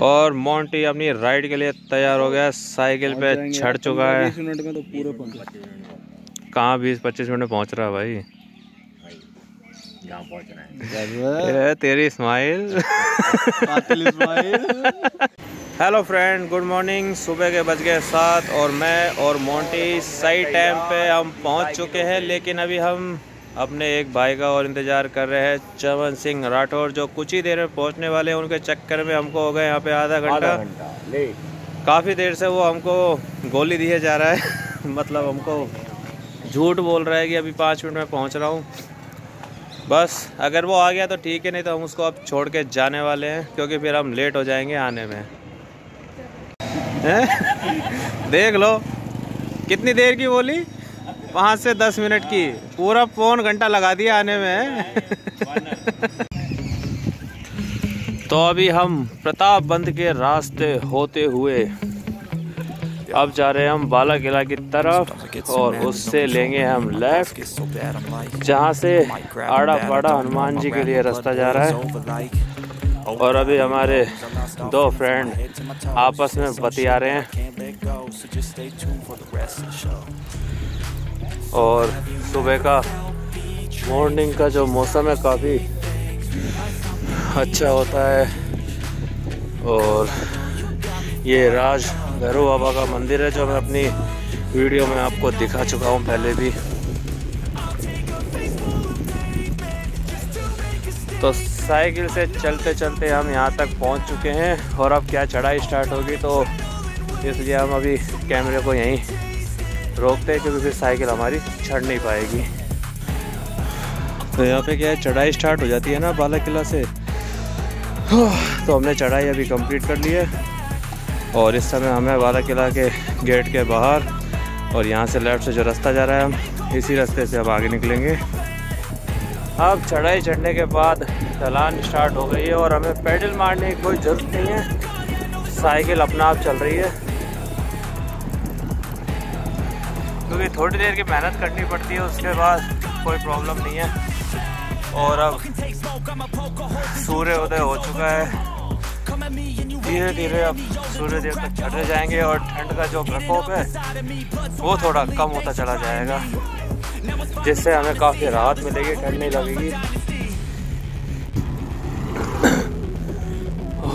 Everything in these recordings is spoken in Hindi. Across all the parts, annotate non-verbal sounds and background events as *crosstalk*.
और मोंटी अपनी राइड के लिए तैयार हो गया। साइकिल पे चढ़ चुका है। मिनट तो कहाँ बीस पच्चीस मिनट में पहुँच रहा है भाई? है। तेरी smile hello friend good morning सुबह के बज गए सात और मैं और मोंटी सही टाइम पे हम पहुँच चुके हैं लेकिन अभी हम अपने एक भाई का और इंतज़ार कर रहे हैं चवन सिंह राठौर जो कुछ ही देर में पहुँचने वाले हैं उनके चक्कर में हमको हो गए यहाँ पे आधा घंटा। घंटा काफ़ी देर से वो हमको गोली दिए जा रहा है *laughs* मतलब हमको झूठ बोल रहा है कि अभी पाँच मिनट में पहुँच रहा हूँ। बस अगर वो आ गया तो ठीक है नहीं तो हम उसको अब छोड़ के जाने वाले हैं क्योंकि फिर हम लेट हो जाएँगे आने में। हैं? *laughs* देख लो कितनी देर की बोली? पाँच से दस मिनट की। पूरा पौन घंटा लगा दिया आने में। तो अभी हम प्रताप बंद के रास्ते होते हुए अब जा रहे हैं हम बाला किला की तरफ़ और उससे लेंगे हम लेफ़्ट जहाँ से आड़ा पाड़ा हनुमान जी के लिए रास्ता जा रहा है। और अभी हमारे दो फ्रेंड आपस में बतिया रहे हैं। और सुबह का मॉर्निंग का जो मौसम है काफ़ी अच्छा होता है। और ये राज भैरव बाबा का मंदिर है, जो मैं अपनी वीडियो में आपको दिखा चुका हूँ पहले भी। तो साइकिल से चलते चलते हम यहाँ तक पहुँच चुके हैं, और अब क्या चढ़ाई स्टार्ट होगी तो इसलिए हम अभी कैमरे को यहीं रोकते हैं क्योंकि फिर साइकिल हमारी चढ़ नहीं पाएगी। तो यहाँ पे क्या है, चढ़ाई स्टार्ट हो जाती है ना बाला किला से। तो हमने चढ़ाई अभी कंप्लीट कर ली है। और इस समय हमें बाला किला के गेट के बाहर। और यहाँ से लेफ़्ट से जो रास्ता जा रहा है हम, इसी रास्ते से अब आगे निकलेंगे। अब चढ़ाई चढ़ने के बाद ढलान स्टार्ट हो गई है और हमें पैडल मारने की कोई ज़रूरत नहीं है। साइकिल अपना आप चल रही है। क्योंकि थोड़ी देर की मेहनत करनी पड़ती है, उसके बाद कोई प्रॉब्लम नहीं है। और अब सूर्य उदय हो चुका है। धीरे धीरे अब सूर्य देव तक चढ़ते जाएँगे और ठंड का जो प्रकोप है, वो थोड़ा कम होता चला जाएगा, जिससे हमें काफ़ी राहत मिलेगी, ठंड नहीं लगेगी।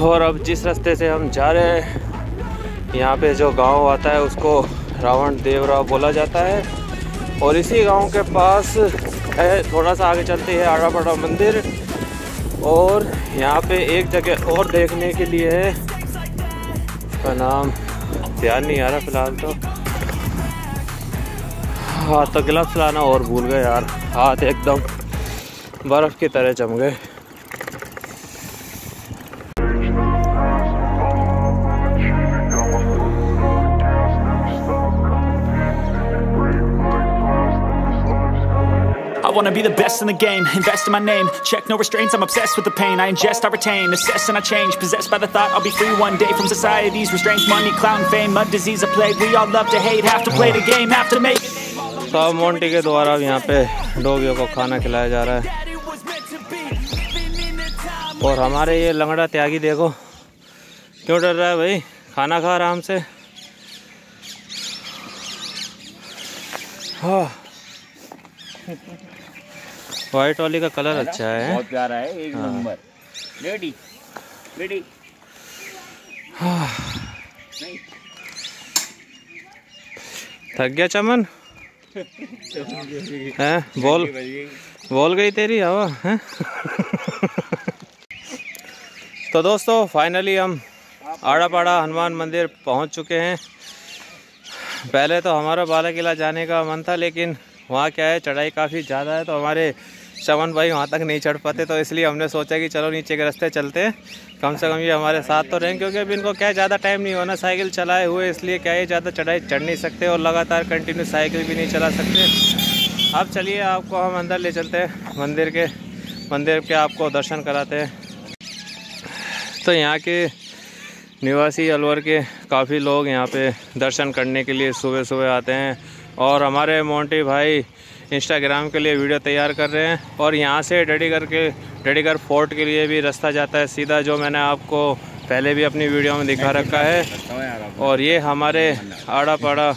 और अब जिस रास्ते से हम जा रहे हैं, यहाँ पे जो गाँव आता है, उसको रावण देवरा बोला जाता है। और इसी गाँव के पास है, थोड़ा सा आगे चलते हैं आड़ा पड़ा मंदिर। और यहाँ पे एक जगह और देखने के लिए है। उसका नाम ध्यान नहीं आ रहा फ़िलहाल तो। हाँ तो ग्लव्स लाना और भूल गए यार। हाथ एकदम बर्फ़ की तरह जम गए। wanna be the best in the game, invest in my name. Check no restraints, I'm obsessed with the pain. I ingest, I retain, assess and I change. Possessed by the thought I'll be free one day from society's restraints. Money, clout, and fame, mud, disease, a plague. We all love to hate, have to play the game, have to make it. सब मोंटी के द्वारा अब यहाँ पे डोगियों को खाना खिलाया जा रहा है और हमारे ये लंगड़ा त्यागी देखो क्यों डर रहा है भाई खाना खा आराम से हाँ वाइट वाली का कलर अच्छा है। बहुत प्यारा है एक नंबर। रेडी रेडी *sighs* थक गया चमन? *laughs* हैं? बोल। *laughs* बोल गई तेरी हवा हैं? *laughs* तो दोस्तों फाइनली हम आड़ा पाड़ा हनुमान मंदिर पहुँच चुके हैं। पहले तो हमारा बाला किला जाने का मन था लेकिन वहाँ क्या है, चढ़ाई काफ़ी ज़्यादा है तो हमारे चमन भाई वहाँ तक नहीं चढ़ पाते तो इसलिए हमने सोचा कि चलो नीचे के रास्ते चलते कम से कम ये हमारे साथ तो रहें क्योंकि अभी इनको क्या ज़्यादा टाइम नहीं होना साइकिल चलाए हुए, इसलिए क्या है, ज़्यादा चढ़ाई चढ़ नहीं सकते और लगातार कंटिन्यू साइकिल भी नहीं चला सकते। अब चलिए, आपको हम अंदर ले चलते हैं, मंदिर के मंदिर के आपको दर्शन कराते हैं। तो यहाँ के निवासी अलवर के काफ़ी लोग यहाँ पे दर्शन करने के लिए सुबह सुबह आते हैं। और हमारे मोंटी भाई इंस्टाग्राम के लिए वीडियो तैयार कर रहे हैं और यहाँ से डडीगढ़ के डडीगढ़ फोर्ट के लिए भी रास्ता जाता है सीधा जो मैंने आपको पहले भी अपनी वीडियो में दिखा रखा है। और ये हमारे आड़ा पाड़ा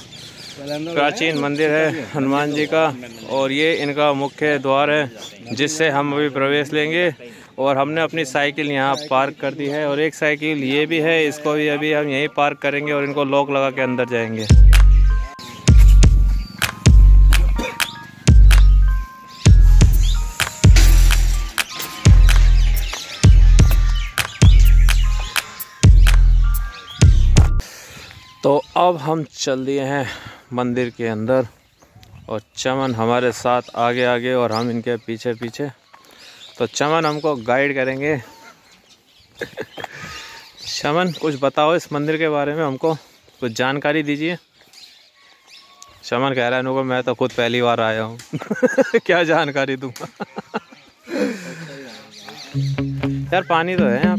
प्राचीन मंदिर है हनुमान जी का और ये इनका मुख्य द्वार है जिससे हम अभी प्रवेश लेंगे। और हमने अपनी साइकिल यहाँ पार्क कर दी है और एक साइकिल ये भी है इसको भी अभी हम यहीं पार्क करेंगे और इनको लॉक लगा के अंदर जाएँगे। अब हम चल दिए हैं मंदिर के अंदर और चमन हमारे साथ आगे आगे और हम इनके पीछे पीछे। तो चमन हमको गाइड करेंगे। *laughs* चमन, कुछ बताओ इस मंदिर के बारे में हमको। कुछ जानकारी दीजिए। चमन कह रहा है नुको मैं तो खुद पहली बार आया हूँ। *laughs* क्या जानकारी दूँगा *laughs* यार, पानी तो है यहाँ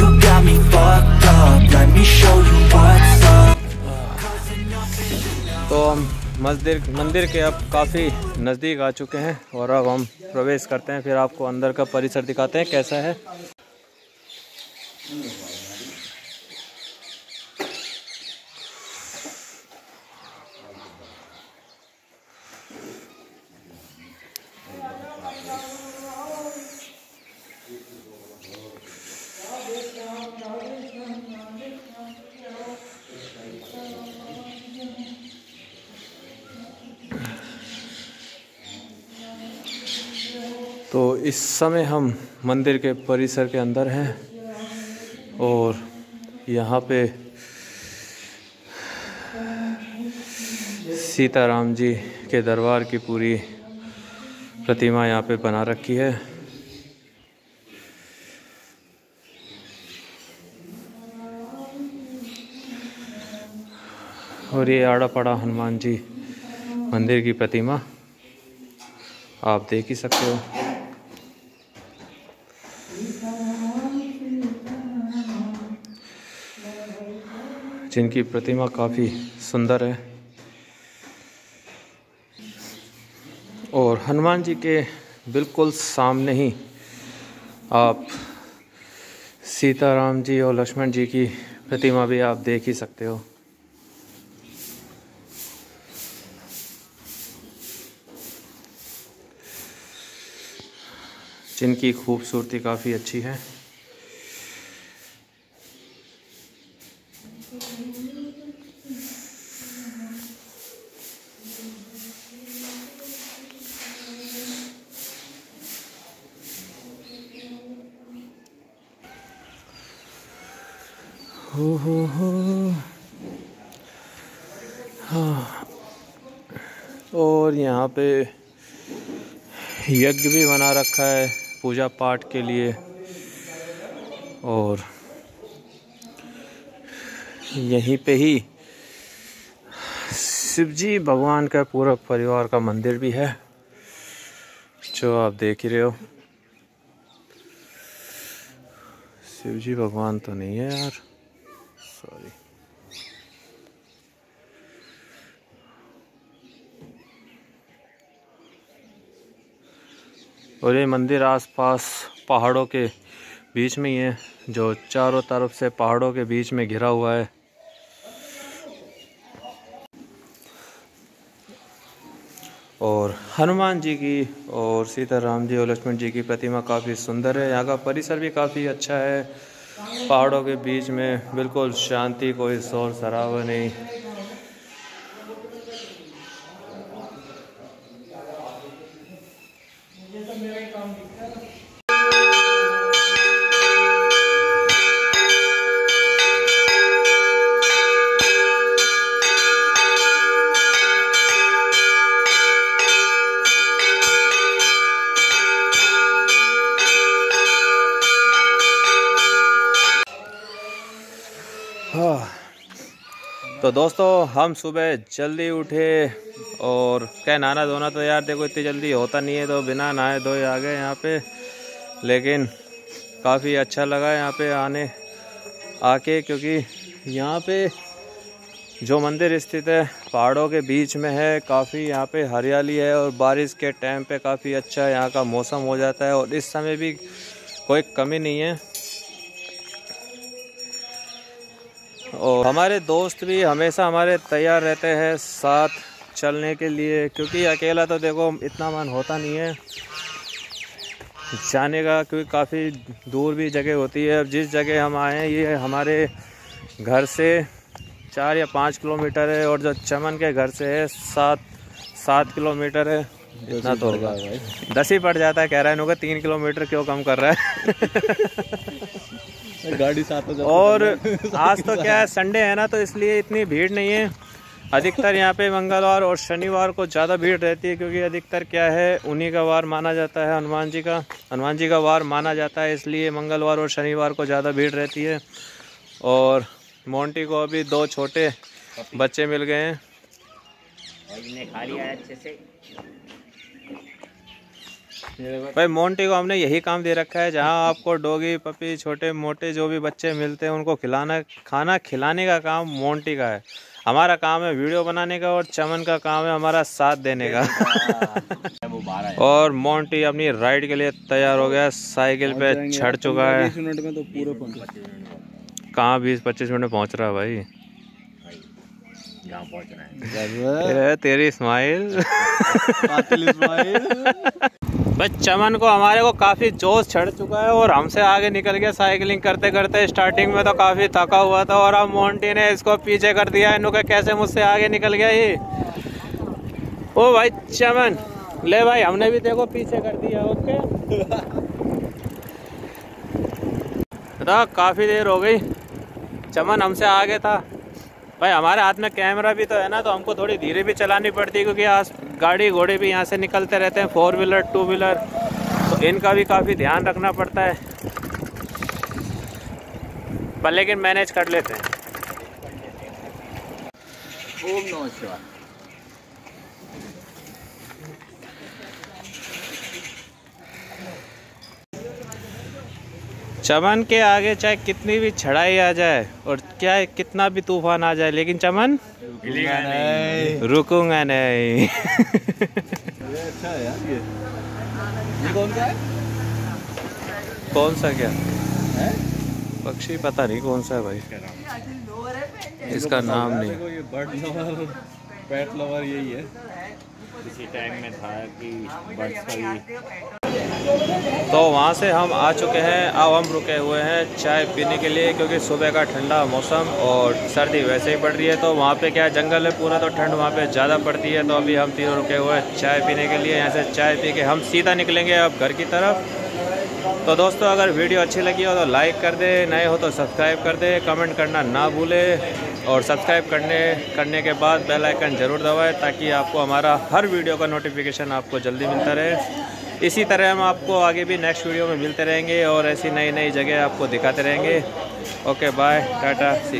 मंदिर मंदिर के अब काफ़ी नज़दीक आ चुके हैं और अब हम प्रवेश करते हैं। फिर आपको अंदर का परिसर दिखाते हैं, कैसा है तो इस समय हम मंदिर के परिसर के अंदर हैं और यहाँ पे सीताराम जी के दरबार की पूरी प्रतिमा यहाँ पे बना रखी है। और ये आड़ा पड़ा हनुमान जी मंदिर की प्रतिमा आप देख ही सकते हो। जिनकी प्रतिमा काफ़ी सुंदर है। और हनुमान जी के बिल्कुल सामने ही आप सीताराम जी और लक्ष्मण जी की प्रतिमा भी आप देख ही सकते हो। जिनकी खूबसूरती काफ़ी अच्छी है। हो हो हो हाँ और यहाँ पे यज्ञ भी बना रखा है पूजा पाठ के लिए। और यहीं पे ही शिवजी भगवान का पूरा परिवार का मंदिर भी है, जो आप देख ही रहे हो। शिवजी भगवान तो नहीं है यार। सॉरी और ये मंदिर आसपास पहाड़ों के बीच में ही है, जो चारों तरफ़ से पहाड़ों के बीच में घिरा हुआ है। और हनुमान जी की और सीताराम जी और लक्ष्मण जी की प्रतिमा काफ़ी सुंदर है। यहाँ का परिसर भी काफ़ी अच्छा है। पहाड़ों के बीच में बिल्कुल शांति कोई शोर शराबा नहीं। तो दोस्तों, हम सुबह जल्दी उठे और क्या नहाना धोना तो यार देखो इतनी जल्दी होता नहीं है तो बिना नहाए धोए आ गए यहाँ पे। लेकिन काफ़ी अच्छा लगा यहाँ पे आने, आके क्योंकि यहाँ पे जो मंदिर स्थित है, पहाड़ों के बीच में है, काफ़ी यहाँ पे हरियाली है और बारिश के टाइम पे काफ़ी अच्छा यहाँ का मौसम हो जाता है और इस समय भी कोई कमी नहीं है। और हमारे दोस्त भी हमेशा हमारे तैयार रहते हैं साथ चलने के लिए, क्योंकि अकेला तो देखो इतना मन होता नहीं है। जाने का क्योंकि काफ़ी दूर भी जगह होती है। अब जिस जगह हम आए हैं, ये हमारे घर से चार या पाँच किलोमीटर है और जो चमन के घर से है, सात सात किलोमीटर है। इतना तो होगा। दस ही पड़ जाता है कह रहा है इन्होंने तीन किलोमीटर क्यों कम कर रहा है? *laughs* गाड़ी साथ और *laughs* आज तो क्या है संडे है ना तो इसलिए इतनी भीड़ नहीं है। अधिकतर यहाँ पे मंगलवार और शनिवार को ज़्यादा भीड़ रहती है क्योंकि अधिकतर क्या है उन्हीं का वार माना जाता है हनुमान जी का। हनुमान जी का वार माना जाता है इसलिए मंगलवार और शनिवार को ज़्यादा भीड़ रहती है। और मोंटी को अभी दो छोटे बच्चे मिल गए हैं। खा लिया है अच्छे से। भाई मोंटी को हमने यही काम दे रखा है जहाँ आपको डोगी पपी छोटे मोटे जो भी बच्चे मिलते हैं उनको खिलाना खाना खिलाने का काम मोंटी का है। हमारा काम है वीडियो बनाने का और चमन का काम है हमारा साथ देने का। *laughs* और मोंटी अपनी राइड के लिए तैयार हो गया साइकिल पे चढ़ चुका है। मिनट तो पहुँचे कहाँ बीस पच्चीस मिनट में पहुँच रहा है भाई? जहाँ पहुँचना है। तेरी स्माइल *laughs* *laughs* भाई चमन को, हमारे को काफ़ी जोश चढ़ चुका है और हमसे आगे निकल गया साइकिलिंग करते करते स्टार्टिंग में तो काफ़ी थका हुआ था और अब मोन्टी ने इसको पीछे कर दिया। इन्हों कैसे मुझसे आगे निकल गया ये? ओ भाई चमन, ले भाई, हमने भी देखो पीछे कर दिया, ओके? *laughs* काफ़ी देर हो गई। चमन हमसे आगे था। भाई, हमारे हाथ में कैमरा भी तो है ना तो हमको थोड़ी धीरे भी चलानी पड़ती है, क्योंकि आज गाड़ी घोड़े भी यहाँ से निकलते रहते हैं फोर व्हीलर टू व्हीलर तो इनका भी काफ़ी ध्यान रखना पड़ता है। पर लेकिन मैनेज कर लेते हैं। ओम नमस्कार चमन के आगे चाहे कितनी भी चढ़ाई आ जाए और क्या कितना भी तूफ़ान आ जाए लेकिन चमन हिलेगा नहीं। रुकूँगा नहीं। ये अच्छा है यार ये। ये कौन सा है? कौन सा क्या? हैं? पक्षी पता नहीं कौन सा है भाई। इसका नाम नहीं। बर्ड लवर पेट लवर यही है। इसी टाइम में था कि बर्ड्स का भी तो वहाँ से हम आ चुके हैं। अब हम रुके हुए हैं चाय पीने के लिए क्योंकि सुबह का ठंडा मौसम और सर्दी वैसे ही पड़ रही है। तो वहाँ पे क्या जंगल है पूरा तो ठंड वहाँ पे ज़्यादा पड़ती है। तो अभी हम तीनों रुके हुए हैं चाय पीने के लिए। यहाँ से चाय पी के हम सीधा निकलेंगे अब घर की तरफ़। तो दोस्तों, अगर वीडियो अच्छी लगी हो तो लाइक कर दे, नए हो तो सब्सक्राइब कर दे, कमेंट करना ना भूले। और सब्सक्राइब करने करने के बाद बेल आइकन ज़रूर दबाएँ ताकि आपको हमारा हर वीडियो का नोटिफिकेशन आपको जल्दी मिलता रहे। इसी तरह हम आपको आगे भी नेक्स्ट वीडियो में मिलते रहेंगे और ऐसी नई नई जगह आपको दिखाते रहेंगे। ओके बाय टाटा सी